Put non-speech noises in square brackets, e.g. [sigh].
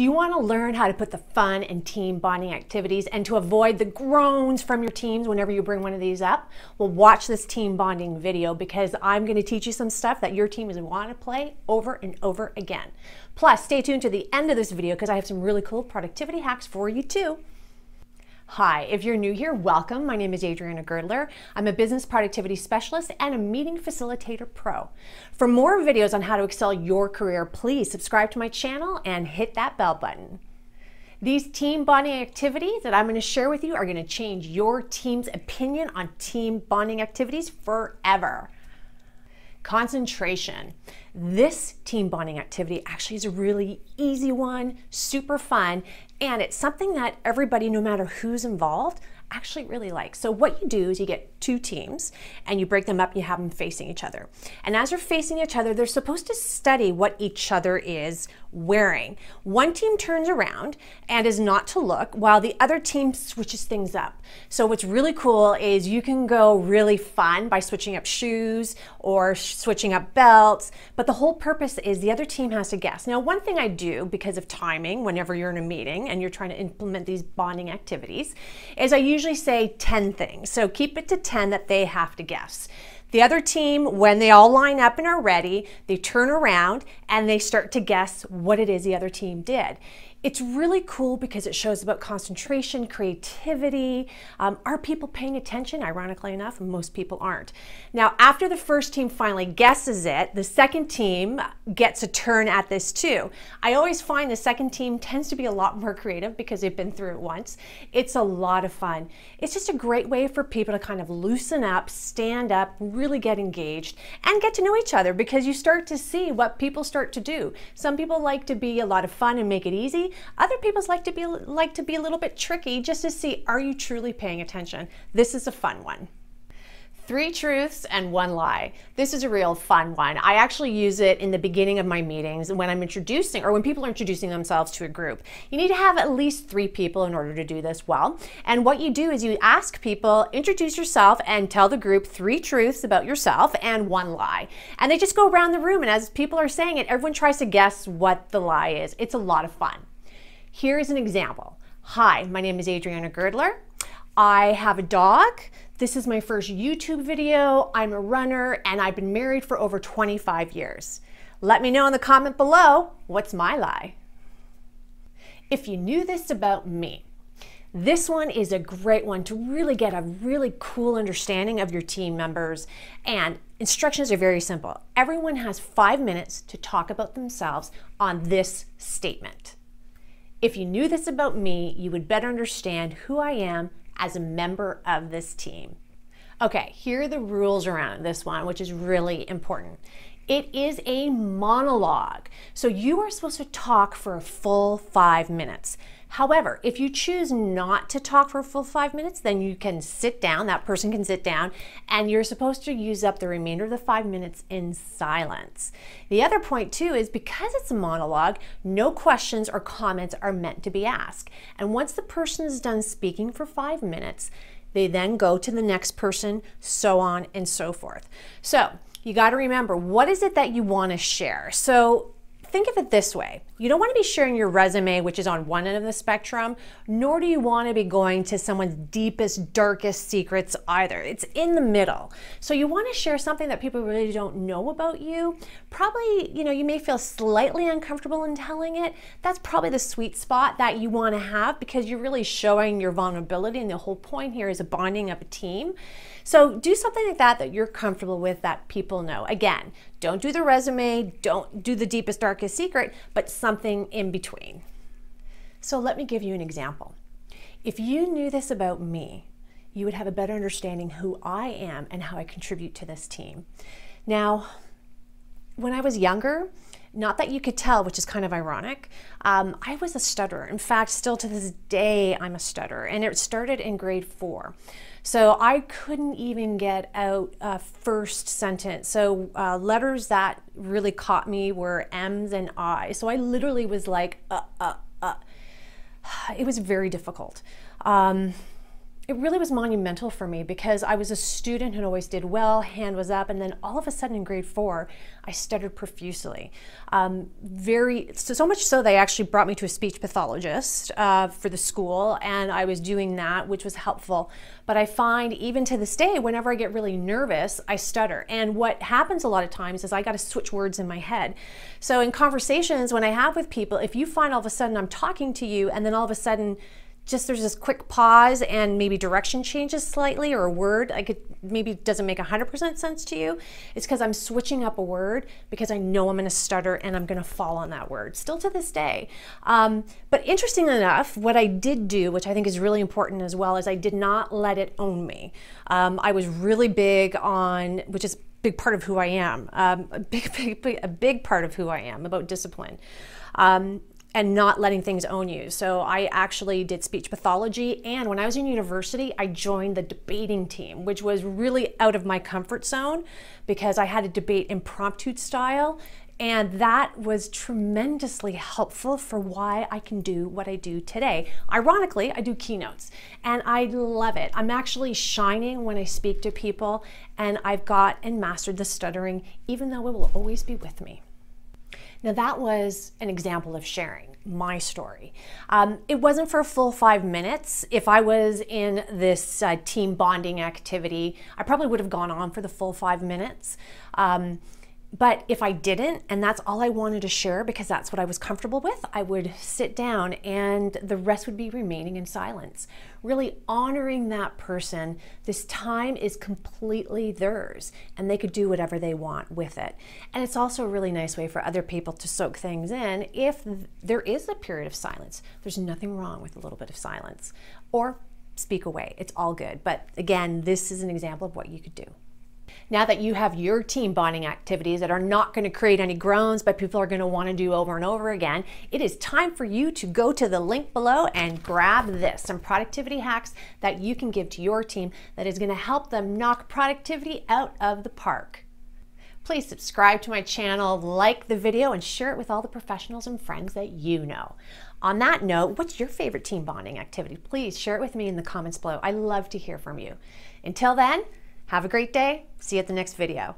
Do you want to learn how to put the fun and team bonding activities and to avoid the groans from your teams whenever you bring one of these up? Well, watch this team bonding video because I'm going to teach you some stuff that your team is going to want to play over and over again. Plus, stay tuned to the end of this video because I have some really cool productivity hacks for you too. Hi, if you're new here, welcome. My name is Adriana Girdler. I'm a business productivity specialist and a meeting facilitator pro. For more videos on how to excel your career, please subscribe to my channel and hit that bell button. These team bonding activities that I'm going to share with you are going to change your team's opinion on team bonding activities forever. Concentration. This team bonding activity actually is a really easy one, super fun, and it's something that everybody, no matter who's involved, actually really like. So what you do is you get two teams and you break them up, you have them facing each other. And as they're facing each other, they're supposed to study what each other is wearing. One team turns around and is not to look while the other team switches things up. So what's really cool is you can go really fun by switching up shoes or switching up belts, but the whole purpose is the other team has to guess. Now, one thing I do because of timing whenever you're in a meeting and you're trying to implement these bonding activities is I usually say 10 things. So keep it to 10 that they have to guess. The other team, when they all line up and are ready, they turn around and they start to guess what it is the other team did. It's really cool because it shows about concentration, creativity. Um, are people paying attention? Ironically enough, most people aren't. Now, after the first team finally guesses it, the second team gets a turn at this too. I always find the second team tends to be a lot more creative because they've been through it once. It's a lot of fun. It's just a great way for people to kind of loosen up, stand up, really get engaged, and get to know each other because you start to see what people start to do. Some people like to be a lot of fun and make it easy. Other people like to be like to be a little bit tricky just to see are you truly paying attention. This is a fun one. Three truths and one lie. This is a real fun one. I actually use it in the beginning of my meetings when I'm introducing or when people are introducing themselves to a group. You need to have at least three people in order to do this well. And what you do is you ask people, introduce yourself and tell the group three truths about yourself and one lie. And they just go around the room and as people are saying it, everyone tries to guess what the lie is. It's a lot of fun. Here's an example. Hi, my name is Adriana Girdler. I have a dog. This is my first YouTube video. I'm a runner and I've been married for over 25 years. Let me know in the comment below, what's my lie? If you knew this about me, this one is a great one to really get a really cool understanding of your team members. And instructions are very simple. Everyone has five minutes to talk about themselves on this statement. If you knew this about me, you would better understand who I am as a member of this team. Okay, here are the rules around this one, which is really important. It is a monologue. So you are supposed to talk for a full five minutes. However, if you choose not to talk for full five minutes, then you can sit down, that person can sit down, and you're supposed to use up the remainder of the five minutes in silence. The other point, too, is because it's a monologue, no questions or comments are meant to be asked. And once the person is done speaking for five minutes, they then go to the next person, so on and so forth. So, you got to remember what is it that you want to share. So, think of it this way. You don't want to be sharing your resume, which is on one end of the spectrum, nor do you want to be going to someone's deepest, darkest secrets either. It's in the middle. So you want to share something that people really don't know about you. Probably, you know, you may feel slightly uncomfortable in telling it. That's probably the sweet spot that you want to have because you're really showing your vulnerability. And the whole point here is a bonding of a team. So do something like that that you're comfortable with that people know. Again, don't do the resume, don't do the deepest, darkest secret, but something in between. So let me give you an example. If you knew this about me, you would have a better understanding who I am and how I contribute to this team. Now, when I was younger, not that you could tell, which is kind of ironic, um, I was a stutterer. In fact, still to this day, I'm a stutterer, and it started in grade four. So I couldn't even get out a first sentence. So uh, letters that really caught me were M's and I's. So I literally was like, uh, uh, uh. [sighs] It was very difficult. Um, it really was monumental for me because I was a student who always did well, hand was up, and then all of a sudden in grade four, I stuttered profusely. Um, very so, so much so they actually brought me to a speech pathologist uh, for the school, and I was doing that, which was helpful. But I find even to this day, whenever I get really nervous, I stutter. And what happens a lot of times is I got to switch words in my head. So in conversations when I have with people, if you find all of a sudden I'm talking to you, and then all of a sudden just there's this quick pause and maybe direction changes slightly or a word like it maybe doesn't make 100% sense to you. It's because i'm switching up a word because i know i'm going to stutter and i'm going to fall on that word still to this day. Um, but interesting enough what i did do which i think is really important as well is i did not let it own me. Um, i was really big on which is big part of who i am um, a big, [laughs] big, big, a big part of who i am about discipline. Um, and not letting things own you. So I actually did speech pathology. And when I was in university, I joined the debating team, which was really out of my comfort zone because I had to debate impromptu style. And that was tremendously helpful for why I can do what I do today. Ironically, I do keynotes and I love it. I'm actually shining when I speak to people, and I've got and mastered the stuttering, even though it will always be with me. Now, that was an example of sharing my story. Um, it wasn't for a full five minutes. If I was in this uh, team bonding activity, I probably would have gone on for the full five minutes. Um, but if I didn't, and that's all I wanted to share because that's what I was comfortable with, I would sit down and the rest would be remaining in silence. Really honoring that person. This time is completely theirs and they could do whatever they want with it. And it's also a really nice way for other people to soak things in if there is a period of silence. There's nothing wrong with a little bit of silence or speak away. It's all good. But again, this is an example of what you could do. Now that you have your team bonding activities that are not going to create any groans, but people are going to want to do over and over again, it is time for you to go to the link below and grab this some productivity hacks that you can give to your team that is going to help them knock productivity out of the park. Please subscribe to my channel, like the video, and share it with all the professionals and friends that you know. On that note, what's your favorite team bonding activity? Please share it with me in the comments below. I love to hear from you. Until then, have a great day. See you at the next video.